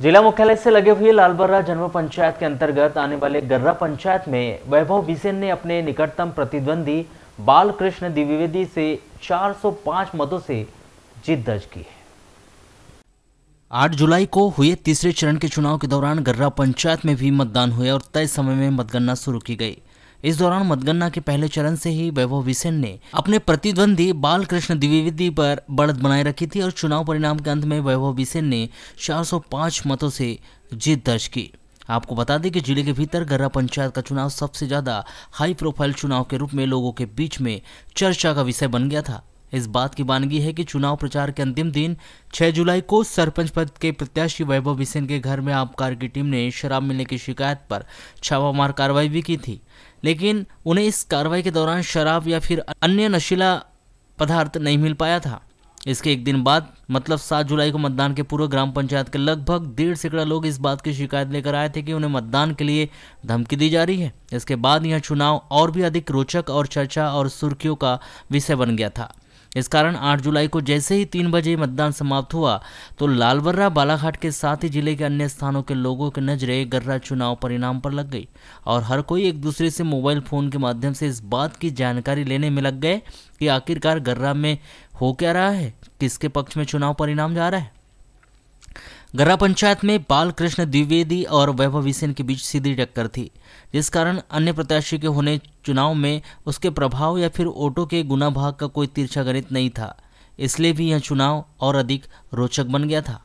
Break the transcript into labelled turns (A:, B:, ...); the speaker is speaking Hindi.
A: जिला मुख्यालय से लगे हुए लालबर्रा जन्म पंचायत के अंतर्गत आने वाले गर्रा पंचायत में वैभव बिसेन ने अपने निकटतम प्रतिद्वंदी बालकृष्ण द्विवेदी से 405 मतों से जीत दर्ज की है।
B: आठ जुलाई को हुए तीसरे चरण के चुनाव के दौरान गर्रा पंचायत में भी मतदान हुए और तय समय में मतगणना शुरू की गई। इस दौरान मतगणना के पहले चरण से ही वैभव विसेन ने अपने प्रतिद्वंदी बालकृष्ण द्विवेदी पर बढ़त बनाए रखी थी और चुनाव परिणाम के अंत में वैभव बिसेन ने 405 मतों से जीत दर्ज की। आपको बता दें कि ज़िले के भीतर गर्रा पंचायत का चुनाव सबसे ज़्यादा हाई प्रोफ़ाइल चुनाव के रूप में लोगों के बीच में चर्चा का विषय बन गया था। इस बात की बानगी है कि चुनाव प्रचार के अंतिम दिन 6 जुलाई को सरपंच पद के प्रत्याशी वैभव बिसेन के घर में आबकार की टीम ने शराब मिलने की शिकायत पर छापामार कार्रवाई भी की थी। लेकिन उन्हें इस कार्रवाई के दौरान शराब या फिर अन्य नशीला पदार्थ नहीं मिल पाया था। इसके एक दिन बाद मतलब 7 जुलाई को मतदान के पूर्व ग्राम पंचायत के लगभग डेढ़ सैकड़ा लोग इस बात की शिकायत लेकर आए थे कि उन्हें मतदान के लिए धमकी दी जा रही है। इसके बाद यह चुनाव और भी अधिक रोचक और चर्चा और सुर्खियों का विषय बन गया था। इस कारण 8 जुलाई को जैसे ही तीन बजे मतदान समाप्त हुआ तो लालबर्रा बालाघाट के साथ ही ज़िले के अन्य स्थानों के लोगों की नज़रें गर्रा चुनाव परिणाम पर लग गई और हर कोई एक दूसरे से मोबाइल फ़ोन के माध्यम से इस बात की जानकारी लेने में लग गए कि आखिरकार गर्रा में हो क्या रहा है? किसके पक्ष में चुनाव परिणाम जा रहा है? गर्रा पंचायत में बाल कृष्ण द्विवेदी और वैभव विसेन के बीच सीधी टक्कर थी, जिस कारण अन्य प्रत्याशी के होने चुनाव में उसके प्रभाव या फिर वोटों के गुना भाग का कोई तिरछा गणित नहीं था। इसलिए भी यह चुनाव और अधिक रोचक बन गया था।